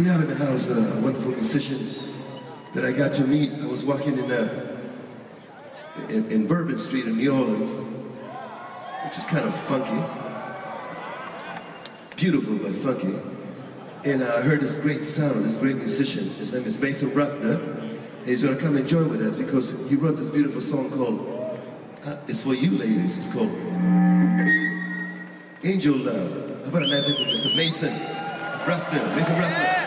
We have in the house a wonderful musician that I got to meet. I was walking in, uh, in, in Bourbon Street in New Orleans, which is kind of funky. Beautiful, but funky. And uh, I heard this great sound, this great musician. His name is Mason Ruffner. And he's going to come and join with us because he wrote this beautiful song called, uh, it's for you ladies, it's called Angel Love. How about a nice for Mr. Mason Ruffner? Mason Ruffner.